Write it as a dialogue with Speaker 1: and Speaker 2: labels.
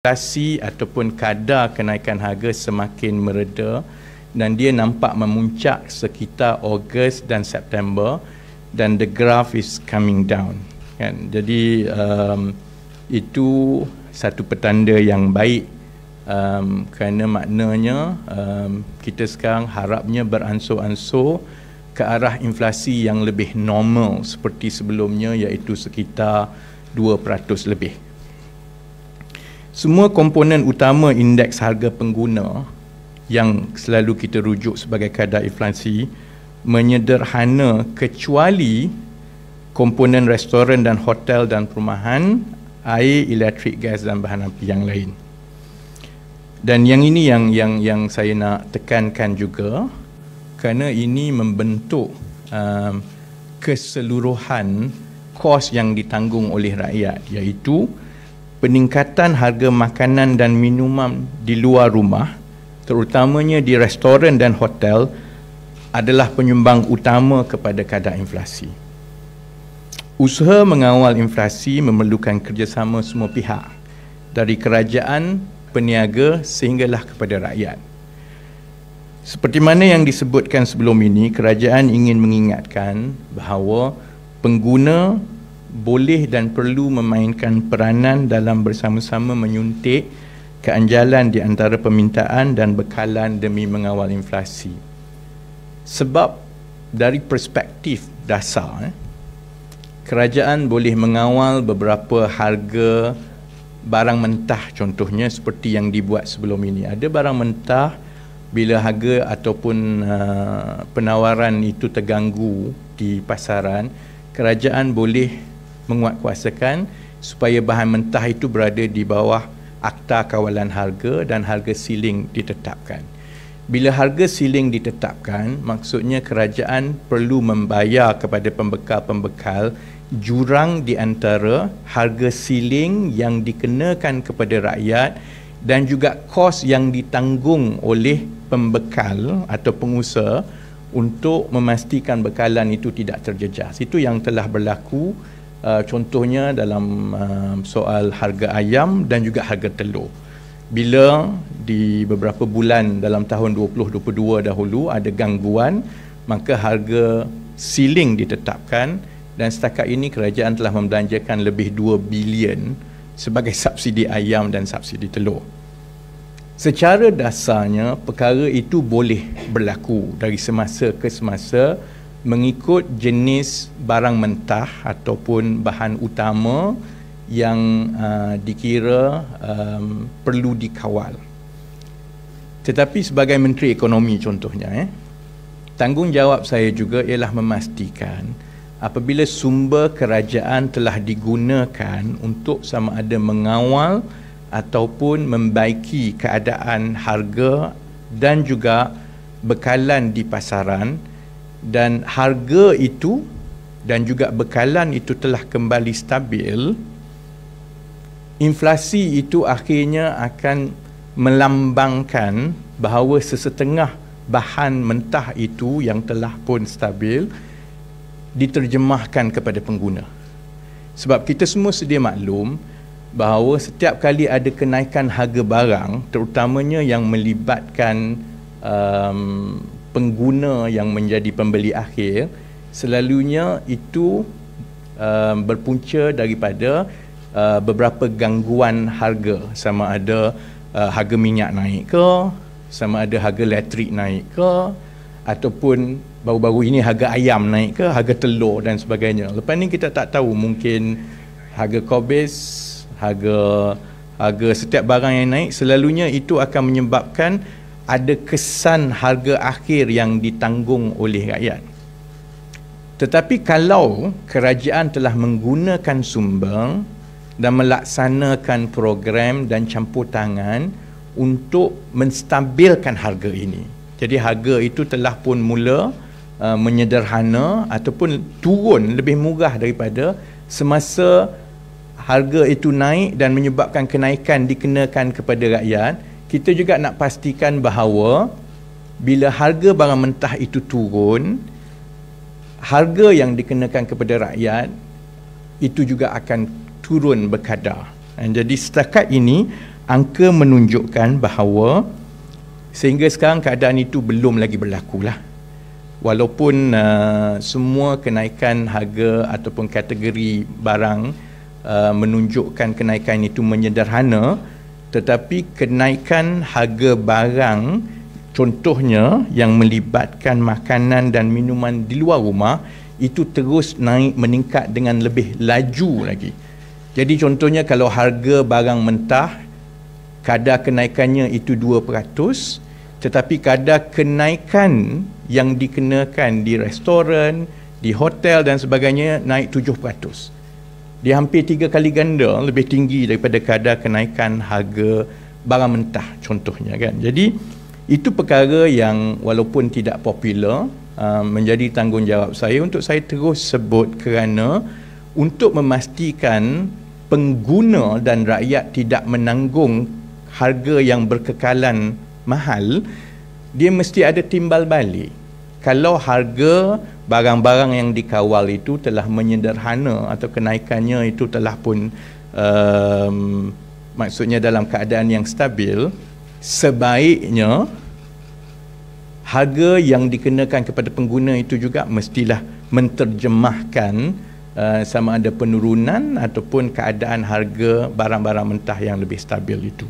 Speaker 1: inflasi ataupun kadar kenaikan harga semakin mereda dan dia nampak memuncak sekitar Ogos dan September dan the graph is coming down kan jadi um, itu satu petanda yang baik um, kerana maknanya um, kita sekarang harapnya beransur-ansur ke arah inflasi yang lebih normal seperti sebelumnya iaitu sekitar 2% lebih. Semua komponen utama indeks harga pengguna yang selalu kita rujuk sebagai kadar inflasi menyederhana kecuali komponen restoran dan hotel dan perumahan, air, elektrik, gas dan bahan api yang lain. Dan yang ini yang yang yang saya nak tekankan juga kerana ini membentuk um, keseluruhan kos yang ditanggung oleh rakyat iaitu peningkatan harga makanan dan minuman di luar rumah terutamanya di restoran dan hotel adalah penyumbang utama kepada kadar inflasi. Usaha mengawal inflasi memerlukan kerjasama semua pihak dari kerajaan, peniaga sehinggalah kepada rakyat. Seperti mana yang disebutkan sebelum ini, kerajaan ingin mengingatkan bahawa pengguna boleh dan perlu memainkan peranan dalam bersama-sama menyuntik keanjalan di antara permintaan dan bekalan demi mengawal inflasi. Sebab dari perspektif dasar, eh, kerajaan boleh mengawal beberapa harga barang mentah contohnya seperti yang dibuat sebelum ini. Ada barang mentah bila harga ataupun uh, penawaran itu terganggu di pasaran, kerajaan boleh menguatkuasakan supaya bahan mentah itu berada di bawah Akta Kawalan Harga dan harga siling ditetapkan. Bila harga siling ditetapkan, maksudnya kerajaan perlu membayar kepada pembekal-pembekal jurang di antara harga siling yang dikenakan kepada rakyat dan juga kos yang ditanggung oleh pembekal atau pengusaha untuk memastikan bekalan itu tidak terjejas. Itu yang telah berlaku uh, contohnya dalam uh, soal harga ayam dan juga harga telur. Bila di beberapa bulan dalam tahun 2022 dahulu ada gangguan, maka harga siling ditetapkan dan setakat ini kerajaan telah membelanjakan lebih 2 bilion sebagai subsidi ayam dan subsidi telur. Secara dasarnya perkara itu boleh berlaku dari semasa ke semasa mengikut jenis barang mentah ataupun bahan utama yang uh, dikira um, perlu dikawal. Tetapi sebagai Menteri Ekonomi contohnya, eh, tanggungjawab saya juga ialah memastikan apabila sumber kerajaan telah digunakan untuk sama ada mengawal ataupun membaiki keadaan harga dan juga bekalan di pasaran dan harga itu dan juga bekalan itu telah kembali stabil inflasi itu akhirnya akan melambangkan bahawa sesetengah bahan mentah itu yang telah pun stabil diterjemahkan kepada pengguna. Sebab kita semua sedia maklum bahawa setiap kali ada kenaikan harga barang terutamanya yang melibatkan um, pengguna yang menjadi pembeli akhir selalunya itu uh, berpunca daripada uh, beberapa gangguan harga. Sama ada uh, harga minyak naik ke sama ada harga elektrik naik ke ataupun baru-baru ini harga ayam naik ke harga telur dan sebagainya. Lepas ni kita tak tahu mungkin harga kobis harga harga setiap barang yang naik selalunya itu akan menyebabkan ada kesan harga akhir yang ditanggung oleh rakyat. Tetapi kalau kerajaan telah menggunakan sumber dan melaksanakan program dan campur tangan untuk menstabilkan harga ini. Jadi harga itu telah pun mula uh, menyederhana ataupun turun lebih murah daripada semasa harga itu naik dan menyebabkan kenaikan dikenakan kepada rakyat kita juga nak pastikan bahawa bila harga barang mentah itu turun harga yang dikenakan kepada rakyat itu juga akan turun berkadar. Dan jadi setakat ini angka menunjukkan bahawa sehingga sekarang keadaan itu belum lagi berlaku lah walaupun uh, semua kenaikan harga ataupun kategori barang uh, menunjukkan kenaikan itu menyederhana tetapi kenaikan harga barang contohnya yang melibatkan makanan dan minuman di luar rumah itu terus naik meningkat dengan lebih laju lagi jadi contohnya kalau harga barang mentah kadar kenaikannya itu 2% tetapi kadar kenaikan yang dikenakan di restoran, di hotel dan sebagainya naik 7%. Dia hampir tiga kali ganda lebih tinggi daripada kadar kenaikan harga barang mentah contohnya kan. Jadi itu perkara yang walaupun tidak popular uh, menjadi tanggungjawab saya untuk saya terus sebut kerana untuk memastikan pengguna dan rakyat tidak menanggung harga yang berkekalan mahal dia mesti ada timbal balik kalau harga barang-barang yang dikawal itu telah menyederhana atau kenaikannya itu telah pun um, maksudnya dalam keadaan yang stabil sebaiknya harga yang dikenakan kepada pengguna itu juga mestilah menterjemahkan uh, sama ada penurunan ataupun keadaan harga barang-barang mentah yang lebih stabil itu